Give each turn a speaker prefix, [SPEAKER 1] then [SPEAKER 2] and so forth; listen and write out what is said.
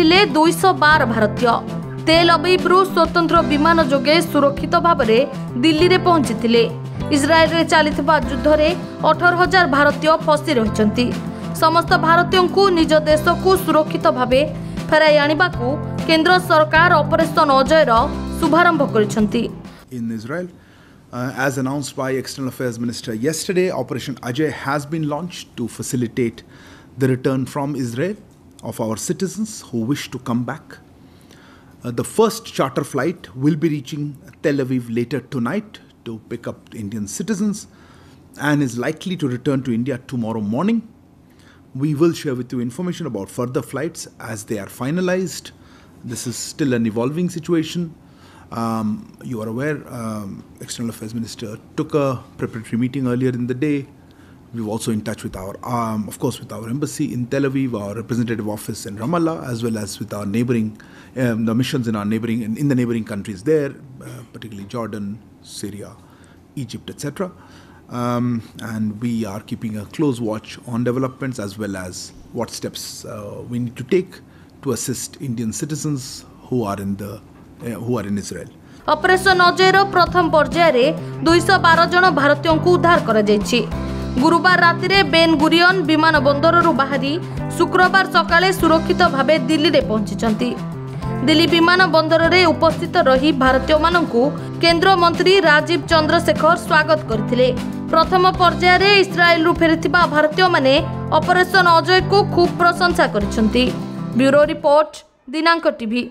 [SPEAKER 1] ଫେରିଲେ ଦୁଇଶହ ବାର ଭାରତୀୟ ତେଲ ଅବିବ୍ରୁ ସ୍ୱତନ୍ତ୍ର ବିମାନ ଯୋଗେ ସୁରକ୍ଷିତ ଭାବରେ ଦିଲ୍ଲୀରେ ପହଞ୍ଚିଥିଲେ ଇସ୍ରାଏଲରେ ଚାଲିଥିବା ଯୁଦ୍ଧରେ ଅଠର ହଜାର ଭାରତୀୟ ଫସି ରହିଛନ୍ତି ସମସ୍ତ ଭାରତୀୟଙ୍କୁ ନିଜ ଦେଶକୁ ସୁରକ୍ଷିତ ଭାବେ ଫେରାଇ ଆଣିବାକୁ କେନ୍ଦ୍ର ସରକାର ଅପରେସନ ଅଜୟର ଶୁଭାରମ୍ଭ କରିଛନ୍ତି
[SPEAKER 2] in Israel. Uh, as announced by External Affairs Minister yesterday, Operation Ajay has been launched to facilitate the return from Israel Of our citizens who wish to come back. Uh, the first charter flight will be reaching Tel Aviv later tonight to pick up Indian citizens and is likely to return to India tomorrow morning. We will share with you information about further flights as they are finalized. This is still an evolving situation. Um, you are aware, um, External Affairs Minister took a preparatory meeting earlier in the day. We're also in touch with our, um, of course, with our embassy in Tel Aviv, our representative office in Ramallah, as well as with our neighboring, um, the missions in our neighboring, in, in the neighboring countries there, uh, particularly Jordan, Syria, Egypt, etc. Um, and we are keeping a close watch on developments as well as what steps uh, we need to take to assist Indian citizens who are in the uh, who are in Israel.
[SPEAKER 1] Operation ଅଜୟର ପ୍ରଥମ ପର୍ଯ୍ୟାୟରେ ଦୁଇଶହ ବାର ଜଣ ଭାରତୀୟଙ୍କୁ ଉଦ୍ଧାର କରାଯାଇଛି ଗୁରୁବାର ରାତିରେ ବେନ୍ ଗୁରିୟନ ବିମାନ ବନ୍ଦରରୁ ବାହାରି ଶୁକ୍ରବାର ସକାଳେ ସୁରକ୍ଷିତ ଭାବେ ଦିଲ୍ଲୀରେ ପହଞ୍ଚିଛନ୍ତି। ଦିଲ୍ଲୀ ବିମାନ ବନ୍ଦରରେ ଉପସ୍ଥିତ ରହି ଭାରତୀୟମାନଙ୍କୁ କେନ୍ଦ୍ରମନ୍ତ୍ରୀ ରାଜୀବ ଚନ୍ଦ୍ରଶେଖର ସ୍ୱାଗତ କରିଥିଲେ। ପ୍ରଥମ ପର୍ଯ୍ୟାୟରେ ଇସ୍ରାଏଲରୁ ଫେରିଥିବା ଭାରତୀୟମାନେ ଅପରେସନ ଅଜୟକୁ ଖୁବ୍ ପ୍ରଶଂସା କରିଛନ୍ତି। ବ୍ୟୁରୋ ରିପୋର୍ଟ ଦିନାଙ୍କ ଟିଭି।